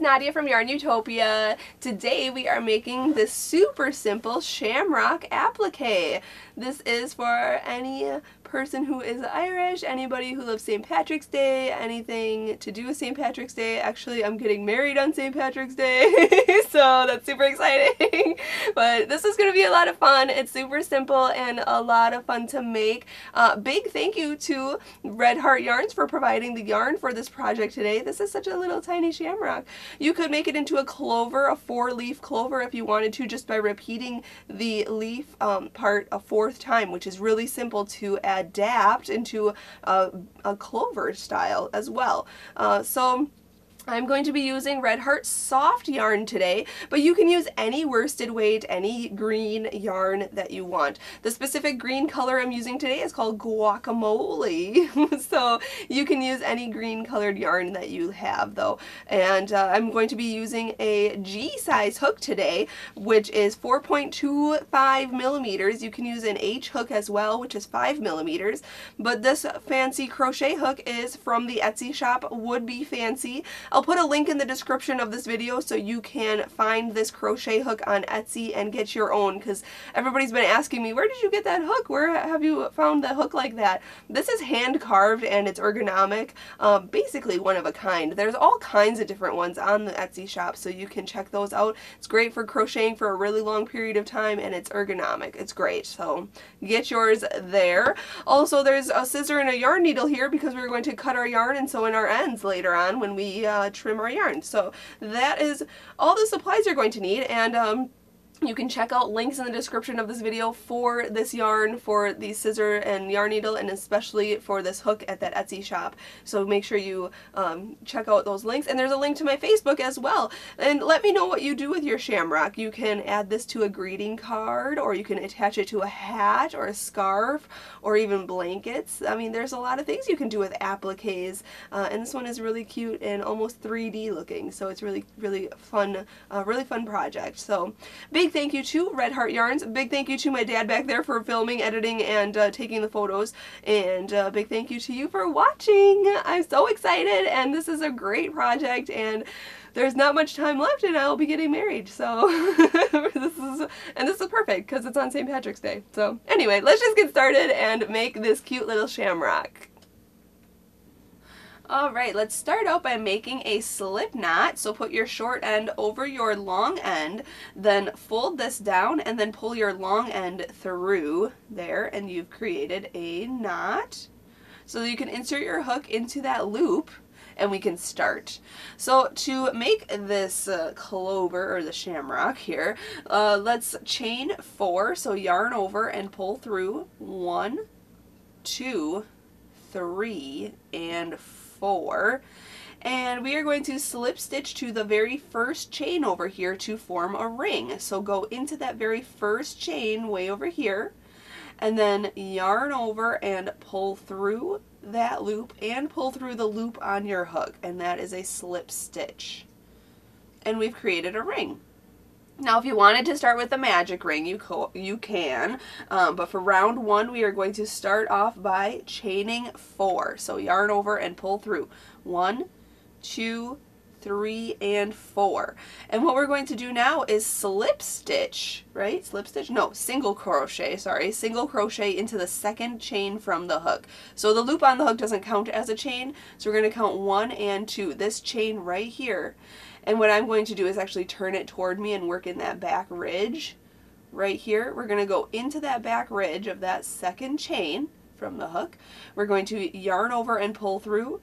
Nadia from YARNutopia. Today we are making this super simple shamrock applique. This is for any person who is Irish, anybody who loves St. Patrick's Day, anything to do with St. Patrick's Day. Actually, I'm getting married on St. Patrick's Day, so that's super exciting. but this is going to be a lot of fun. It's super simple and a lot of fun to make. Uh, big thank you to Red Heart Yarns for providing the yarn for this project today. This is such a little tiny shamrock. You could make it into a clover, a four-leaf clover if you wanted to, just by repeating the leaf um, part a fourth time, which is really simple to add adapt into a, a clover style as well. Uh, so I'm going to be using Red Heart Soft yarn today, but you can use any worsted weight, any green yarn that you want. The specific green color I'm using today is called Guacamole, so you can use any green colored yarn that you have though. And uh, I'm going to be using a G size hook today, which is 4.25 millimeters. You can use an H hook as well, which is 5 millimeters, but this fancy crochet hook is from the Etsy shop Wood Be Fancy. I'll put a link in the description of this video so you can find this crochet hook on Etsy and get your own because everybody's been asking me, where did you get that hook? Where have you found the hook like that? This is hand carved and it's ergonomic, uh, basically one of a kind. There's all kinds of different ones on the Etsy shop so you can check those out. It's great for crocheting for a really long period of time and it's ergonomic. It's great, so get yours there. Also, there's a scissor and a yarn needle here because we're going to cut our yarn and sew in our ends later on when we uh, trim our yarn. So that is all the supplies you're going to need and um, you can check out links in the description of this video for this yarn, for the scissor and yarn needle, and especially for this hook at that Etsy shop. So make sure you um, check out those links. And there's a link to my Facebook as well. And let me know what you do with your shamrock. You can add this to a greeting card, or you can attach it to a hat, or a scarf, or even blankets. I mean, there's a lot of things you can do with appliques. Uh, and this one is really cute and almost 3D looking. So it's really, really fun, uh, really fun project. So big big thank you to Red Heart Yarns. Big thank you to my dad back there for filming, editing, and uh, taking the photos. And uh, big thank you to you for watching. I'm so excited, and this is a great project, and there's not much time left, and I'll be getting married. So this is, and this is perfect because it's on St. Patrick's Day. So anyway, let's just get started and make this cute little shamrock. Alright, let's start out by making a slip knot. So put your short end over your long end, then fold this down and then pull your long end through there and you've created a knot. So you can insert your hook into that loop and we can start. So to make this uh, clover or the shamrock here, uh, let's chain four. So yarn over and pull through one, two, three, and four four. And we are going to slip stitch to the very first chain over here to form a ring. So go into that very first chain way over here and then yarn over and pull through that loop and pull through the loop on your hook and that is a slip stitch. And we've created a ring. Now, if you wanted to start with a magic ring, you, you can, um, but for round one, we are going to start off by chaining four. So yarn over and pull through. One, two, three, and four. And what we're going to do now is slip stitch, right? Slip stitch? No, single crochet, sorry. Single crochet into the second chain from the hook. So the loop on the hook doesn't count as a chain, so we're going to count one and two. This chain right here and what I'm going to do is actually turn it toward me and work in that back ridge right here. We're going to go into that back ridge of that second chain from the hook. We're going to yarn over and pull through.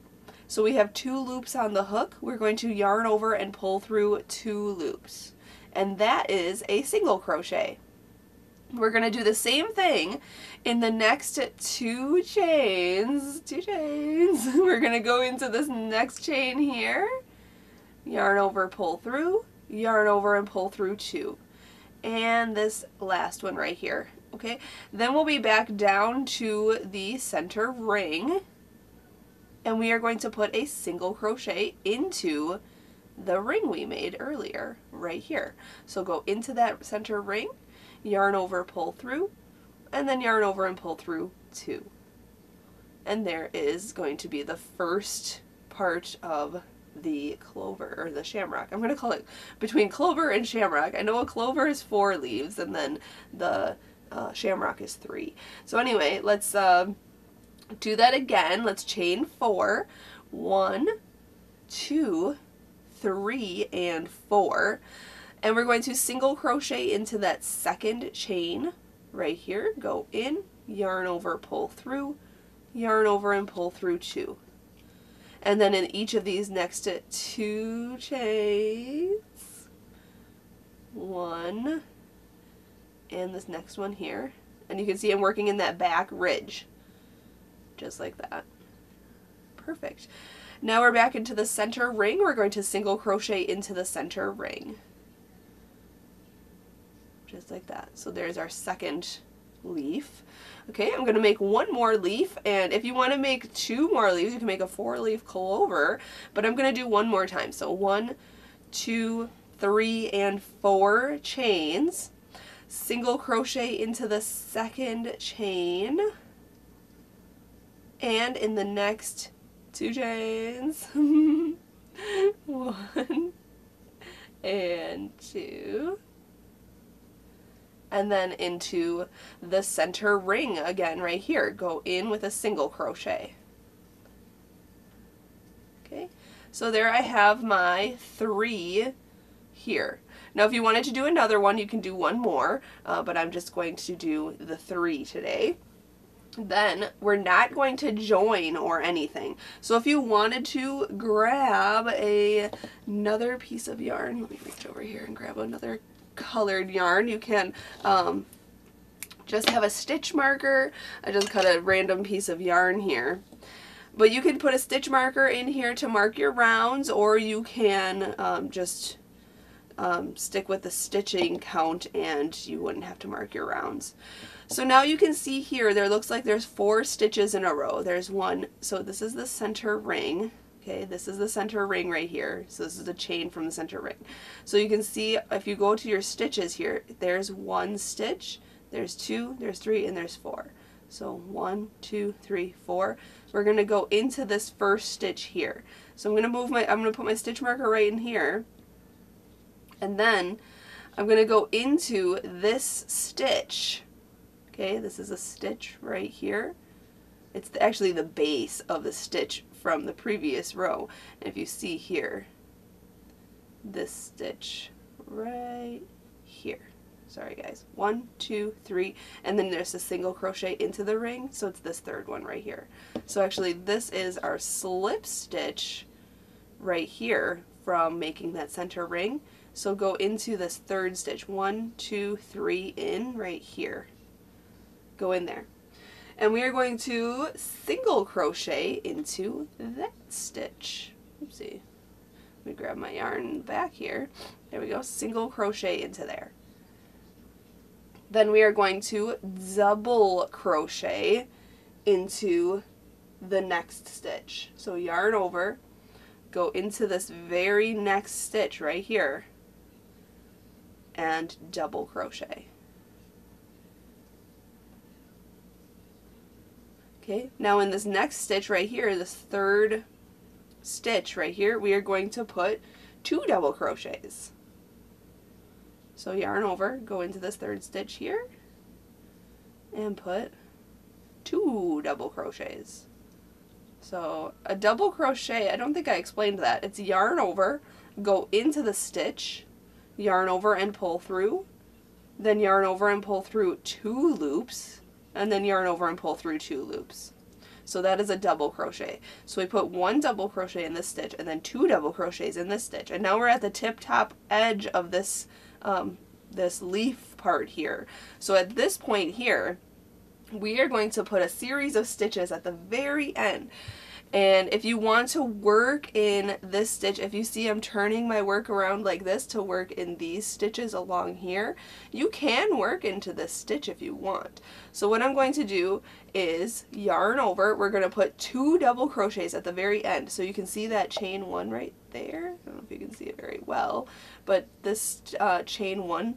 So we have two loops on the hook. We're going to yarn over and pull through two loops. And that is a single crochet. We're going to do the same thing in the next two chains. Two chains. We're going to go into this next chain here yarn over, pull through, yarn over and pull through two. And this last one right here. Okay, then we'll be back down to the center ring and we are going to put a single crochet into the ring we made earlier right here. So go into that center ring, yarn over, pull through, and then yarn over and pull through two. And there is going to be the first part of the clover or the shamrock. I'm going to call it between clover and shamrock. I know a clover is four leaves and then the uh, shamrock is three. So anyway, let's uh, do that again. Let's chain four. One, two, three, and four. And we're going to single crochet into that second chain right here. Go in, yarn over, pull through, yarn over and pull through two. And then in each of these next to two chains, one, and this next one here. And you can see I'm working in that back ridge, just like that. Perfect. Now we're back into the center ring. We're going to single crochet into the center ring. Just like that. So there's our second leaf. Okay, I'm going to make one more leaf, and if you want to make two more leaves, you can make a four-leaf clover, but I'm going to do one more time. So one, two, three, and four chains. Single crochet into the second chain, and in the next two chains, one and two, and then into the center ring again right here. Go in with a single crochet. Okay, so there I have my three here. Now if you wanted to do another one, you can do one more, uh, but I'm just going to do the three today. Then we're not going to join or anything. So if you wanted to grab a, another piece of yarn, let me reach over here and grab another colored yarn. You can um, just have a stitch marker. I just cut a random piece of yarn here. But you can put a stitch marker in here to mark your rounds or you can um, just um, stick with the stitching count and you wouldn't have to mark your rounds. So now you can see here there looks like there's four stitches in a row. There's one, so this is the center ring. Okay, this is the center ring right here. So this is the chain from the center ring. So you can see if you go to your stitches here, there's one stitch, there's two, there's three, and there's four. So one, two, three, four. We're going to go into this first stitch here. So I'm to move my, I'm to put my stitch marker right in here. And then I'm going to go into this stitch. Okay, this is a stitch right here. It's actually the base of the stitch from the previous row. And if you see here, this stitch right here. Sorry guys. One, two, three, and then there's a single crochet into the ring, so it's this third one right here. So actually this is our slip stitch right here from making that center ring. So go into this third stitch. One, two, three, in right here. Go in there and we are going to single crochet into that stitch. Oopsie. Let me grab my yarn back here. There we go, single crochet into there. Then we are going to double crochet into the next stitch. So yarn over, go into this very next stitch right here, and double crochet. Okay, now in this next stitch right here, this third stitch right here, we are going to put two double crochets. So yarn over, go into this third stitch here, and put two double crochets. So a double crochet, I don't think I explained that. It's yarn over, go into the stitch, yarn over and pull through, then yarn over and pull through two loops, and then yarn over and pull through two loops. So that is a double crochet. So we put one double crochet in this stitch and then two double crochets in this stitch. And now we're at the tip top edge of this, um, this leaf part here. So at this point here, we are going to put a series of stitches at the very end. And if you want to work in this stitch, if you see I'm turning my work around like this to work in these stitches along here, you can work into this stitch if you want. So what I'm going to do is yarn over, we're going to put two double crochets at the very end. So you can see that chain one right there. I don't know if you can see it very well, but this uh, chain one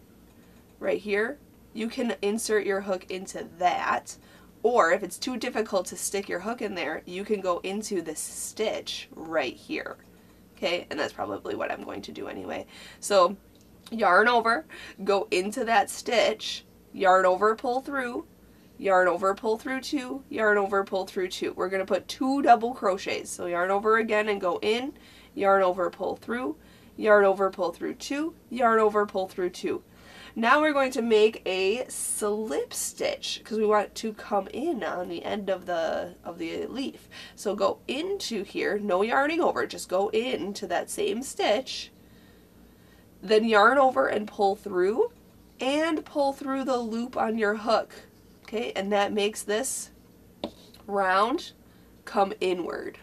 right here, you can insert your hook into that or if it's too difficult to stick your hook in there, you can go into this stitch right here. okay? And that's probably what I'm going to do anyway. So yarn over, go into that stitch, yarn over, pull through, yarn over, pull through two, yarn over, pull through two. We're going to put two double crochets. So yarn over again and go in, yarn over, pull through, yarn over, pull through two, yarn over, pull through two. Now we're going to make a slip stitch because we want to come in on the end of the of the leaf. So go into here, no yarning over, just go into that same stitch. Then yarn over and pull through and pull through the loop on your hook. Okay, and that makes this round come inward.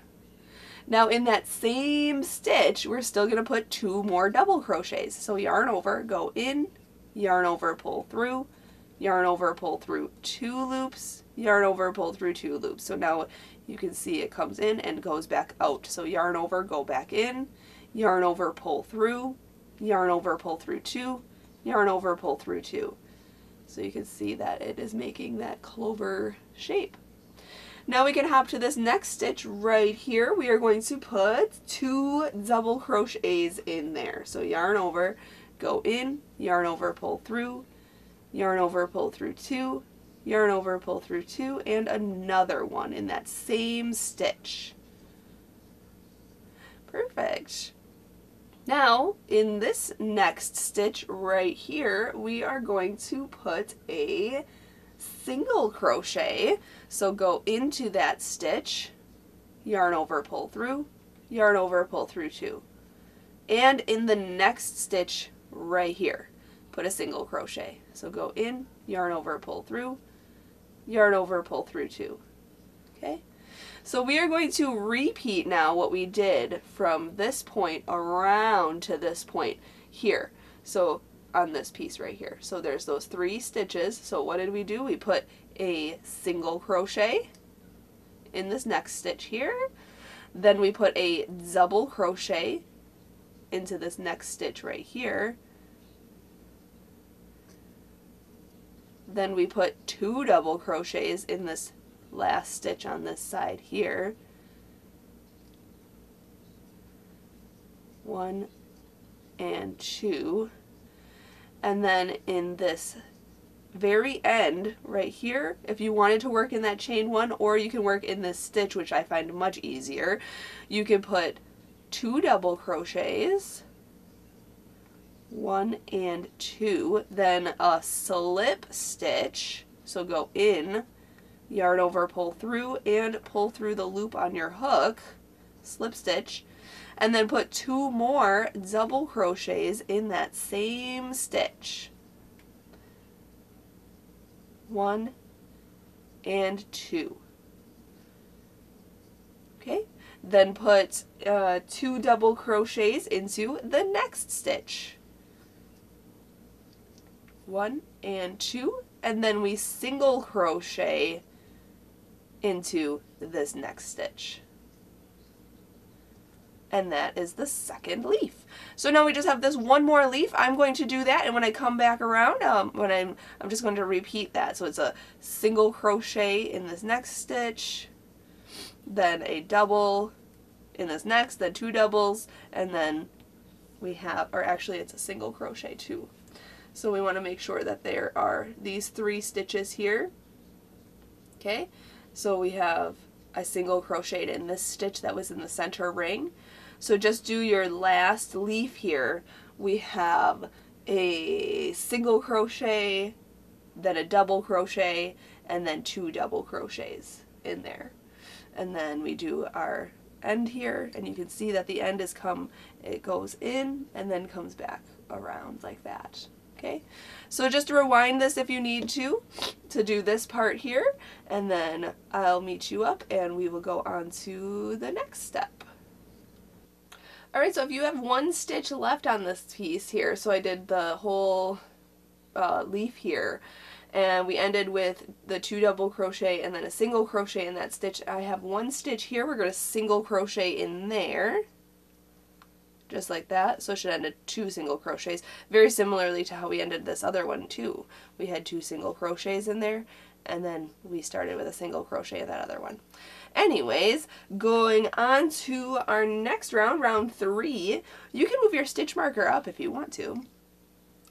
Now in that same stitch, we're still going to put two more double crochets. So yarn over, go in, yarn over, pull through, yarn over, pull through two loops, yarn over, pull through two loops. So now you can see it comes in and goes back out. So yarn over, go back in, yarn over, pull through, yarn over, pull through two, yarn over, pull through two. So you can see that it is making that clover shape. Now we can hop to this next stitch right here. We are going to put two double crochets in there. So yarn over, go in, yarn over, pull through, yarn over, pull through two, yarn over, pull through two, and another one in that same stitch. Perfect. Now, in this next stitch right here, we are going to put a single crochet. So go into that stitch, yarn over, pull through, yarn over, pull through two. And in the next stitch right here. Put a single crochet. So go in, yarn over, pull through, yarn over, pull through two. Okay? So we are going to repeat now what we did from this point around to this point here. So on this piece right here. So there's those three stitches. So what did we do? We put a single crochet in this next stitch here. Then we put a double crochet into this next stitch right here. Then we put two double crochets in this last stitch on this side here. One and two. And then in this very end right here, if you wanted to work in that chain one, or you can work in this stitch, which I find much easier, you can put two double crochets, one and two, then a slip stitch, so go in, yarn over, pull through, and pull through the loop on your hook, slip stitch, and then put two more double crochets in that same stitch. One and two. Okay, then put uh, two double crochets into the next stitch. One and two, and then we single crochet into this next stitch. And that is the second leaf. So now we just have this one more leaf. I'm going to do that and when I come back around, um, when I'm, I'm just going to repeat that. So it's a single crochet in this next stitch, then a double in this next, then two doubles, and then we have, or actually it's a single crochet too. So we want to make sure that there are these three stitches here. Okay, so we have a single crochet in this stitch that was in the center ring. So just do your last leaf here. We have a single crochet, then a double crochet, and then two double crochets in there. And then we do our end here and you can see that the end is come it goes in and then comes back around like that okay? So just rewind this if you need to to do this part here and then I'll meet you up and we will go on to the next step. Alright so if you have one stitch left on this piece here so I did the whole uh, leaf here and we ended with the two double crochet and then a single crochet in that stitch. I have one stitch here, we're going to single crochet in there, just like that, so it should end at two single crochets, very similarly to how we ended this other one too. We had two single crochets in there, and then we started with a single crochet of that other one. Anyways, going on to our next round, round three, you can move your stitch marker up if you want to.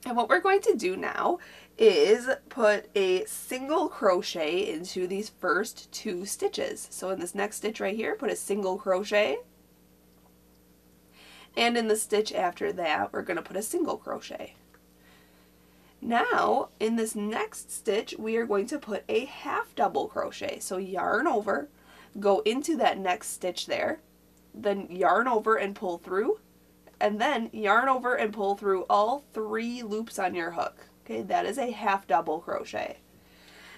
And what we're going to do now is put a single crochet into these first two stitches. So in this next stitch right here, put a single crochet. And in the stitch after that, we're going to put a single crochet. Now, in this next stitch, we are going to put a half double crochet. So yarn over, go into that next stitch there, then yarn over and pull through, and then yarn over and pull through all three loops on your hook. Okay, that is a half double crochet.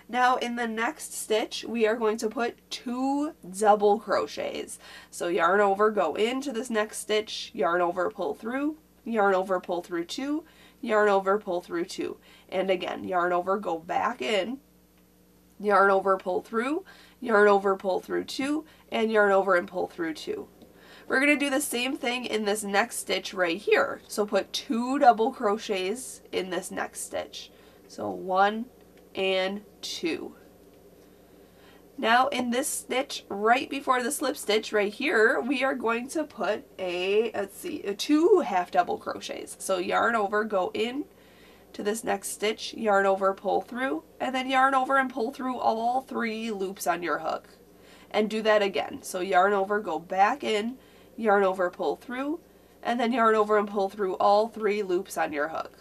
Now in the next stitch, we are going to put two double crochets. So yarn over, go into this next stitch, yarn over, pull through, yarn over, pull through two, yarn over, pull through two. And again, yarn over, go back in, yarn over, pull through, yarn over, pull through two, and yarn over and pull through two. We're going to do the same thing in this next stitch right here. So put two double crochets in this next stitch. So one and two. Now in this stitch right before the slip stitch right here, we are going to put a, let's see, a two half double crochets. So yarn over, go in to this next stitch, yarn over, pull through, and then yarn over and pull through all three loops on your hook. And do that again. So yarn over, go back in, yarn over, pull through, and then yarn over and pull through all three loops on your hook.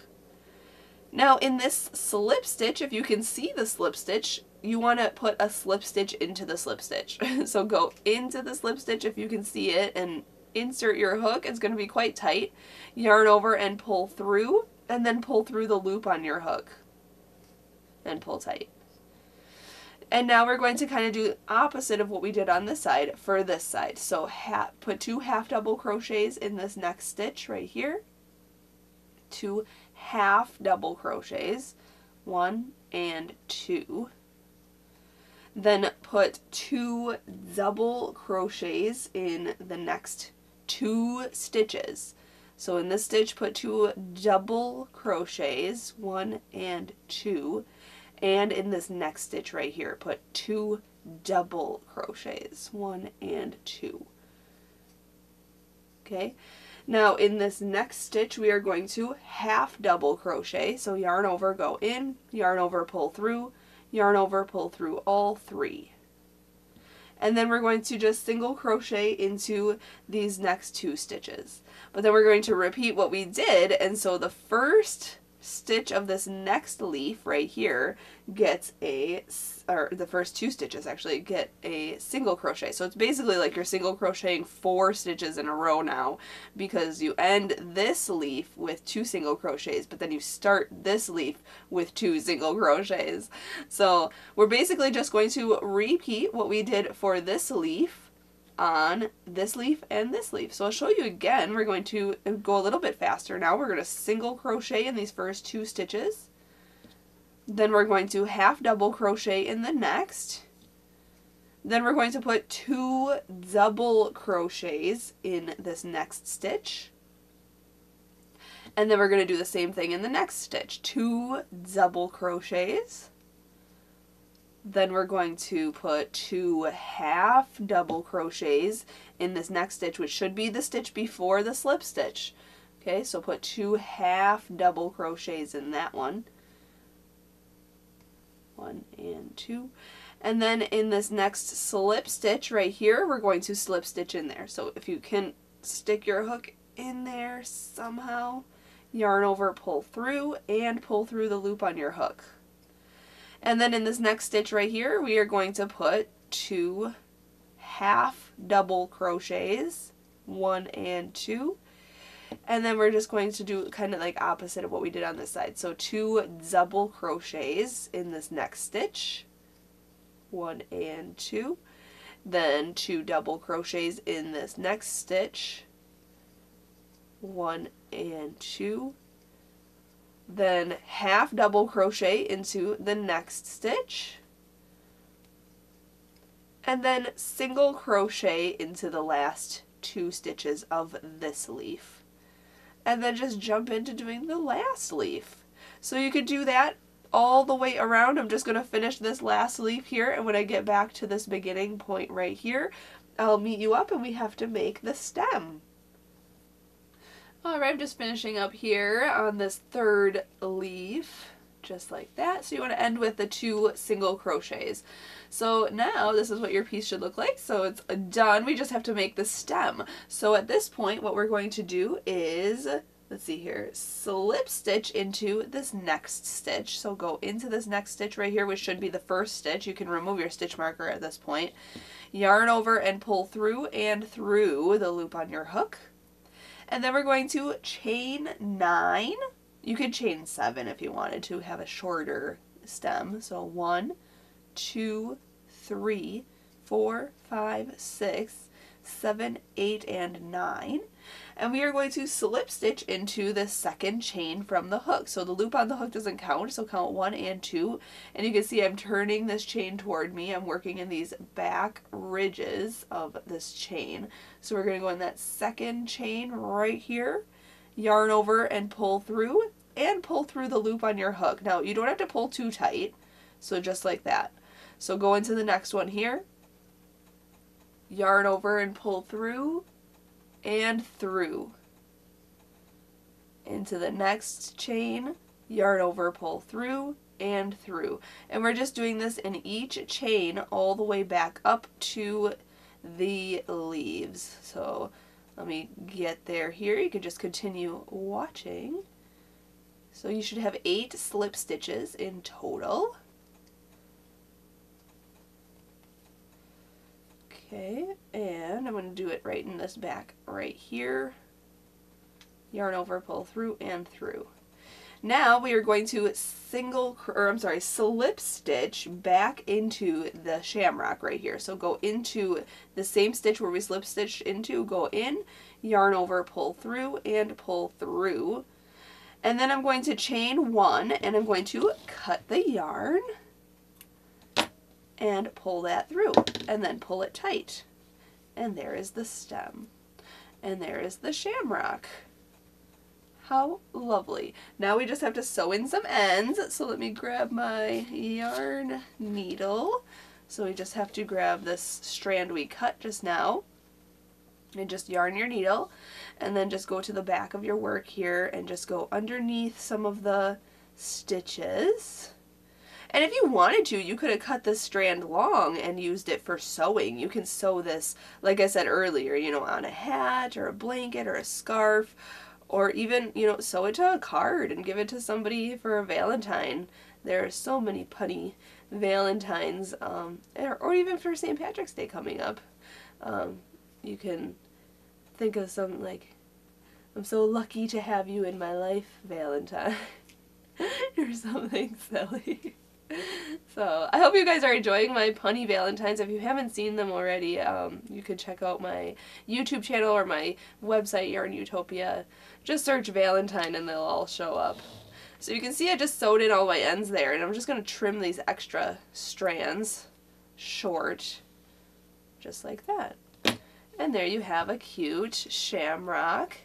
Now in this slip stitch, if you can see the slip stitch, you want to put a slip stitch into the slip stitch. so go into the slip stitch if you can see it and insert your hook. It's going to be quite tight. Yarn over and pull through and then pull through the loop on your hook and pull tight. And now we're going to kind of do opposite of what we did on this side for this side. So half, put two half double crochets in this next stitch right here. Two half double crochets, one and two. Then put two double crochets in the next two stitches. So in this stitch, put two double crochets, one and two. And in this next stitch right here, put two double crochets, one and two. Okay, now in this next stitch, we are going to half double crochet. So yarn over, go in, yarn over, pull through, yarn over, pull through all three and then we're going to just single crochet into these next two stitches. But then we're going to repeat what we did, and so the first stitch of this next leaf right here gets a or the first two stitches actually get a single crochet. So it's basically like you're single crocheting four stitches in a row now because you end this leaf with two single crochets but then you start this leaf with two single crochets. So we're basically just going to repeat what we did for this leaf on this leaf and this leaf. So I'll show you again. We're going to go a little bit faster now. We're going to single crochet in these first two stitches. Then we're going to half double crochet in the next. Then we're going to put two double crochets in this next stitch. And then we're going to do the same thing in the next stitch. Two double crochets. Then we're going to put two half double crochets in this next stitch, which should be the stitch before the slip stitch. Okay, so put two half double crochets in that one. One and two. And then in this next slip stitch right here, we're going to slip stitch in there. So if you can stick your hook in there somehow, yarn over, pull through, and pull through the loop on your hook. And then in this next stitch right here, we are going to put two half double crochets, one and two. And then we're just going to do kind of like opposite of what we did on this side. So two double crochets in this next stitch, one and two. Then two double crochets in this next stitch, one and two then half double crochet into the next stitch and then single crochet into the last two stitches of this leaf and then just jump into doing the last leaf so you could do that all the way around. I'm just going to finish this last leaf here and when I get back to this beginning point right here, I'll meet you up and we have to make the stem. Alright, I'm just finishing up here on this third leaf, just like that. So you want to end with the two single crochets. So now this is what your piece should look like. So it's done. We just have to make the stem. So at this point, what we're going to do is let's see here, slip stitch into this next stitch. So go into this next stitch right here, which should be the first stitch. You can remove your stitch marker at this point. Yarn over and pull through and through the loop on your hook. And then we're going to chain nine. You could chain seven if you wanted to have a shorter stem. So one, two, three, four, five, six, seven, eight, and nine and we are going to slip stitch into the second chain from the hook. So the loop on the hook doesn't count, so count one and two. And you can see I'm turning this chain toward me. I'm working in these back ridges of this chain. So we're going to go in that second chain right here, yarn over and pull through, and pull through the loop on your hook. Now you don't have to pull too tight, so just like that. So go into the next one here, yarn over and pull through, and through into the next chain, yarn over, pull through, and through. And we're just doing this in each chain all the way back up to the leaves. So let me get there here. You can just continue watching. So you should have eight slip stitches in total. Okay, and I'm going to do it right in this back right here. Yarn over, pull through and through. Now we are going to single, or I'm sorry, slip stitch back into the shamrock right here. So go into the same stitch where we slip stitched into, go in, yarn over, pull through, and pull through. And then I'm going to chain one, and I'm going to cut the yarn and pull that through and then pull it tight. And there is the stem. And there is the shamrock. How lovely. Now we just have to sew in some ends. So let me grab my yarn needle. So we just have to grab this strand we cut just now and just yarn your needle and then just go to the back of your work here and just go underneath some of the stitches and if you wanted to, you could have cut this strand long and used it for sewing. You can sew this, like I said earlier, you know, on a hat or a blanket or a scarf or even, you know, sew it to a card and give it to somebody for a Valentine. There are so many punny Valentines, um, or, even for St. Patrick's Day coming up. Um, you can think of some, like, I'm so lucky to have you in my life, Valentine, or something silly. so I hope you guys are enjoying my punny valentines. If you haven't seen them already, um, you could check out my YouTube channel or my website, YARNutopia. Just search Valentine and they'll all show up. So you can see I just sewed in all my ends there and I'm just going to trim these extra strands short, just like that. And there you have a cute shamrock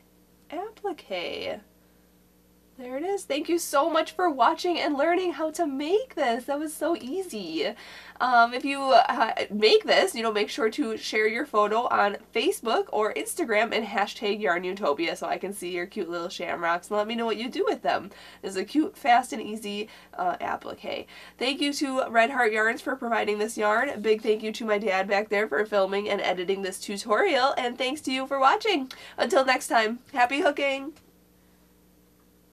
applique. There it is. Thank you so much for watching and learning how to make this. That was so easy. Um, if you uh, make this, you know, make sure to share your photo on Facebook or Instagram and hashtag YarnUtopia so I can see your cute little shamrocks and let me know what you do with them. It's a cute, fast, and easy uh, applique. Thank you to Red Heart Yarns for providing this yarn. Big thank you to my dad back there for filming and editing this tutorial. And thanks to you for watching. Until next time, happy hooking!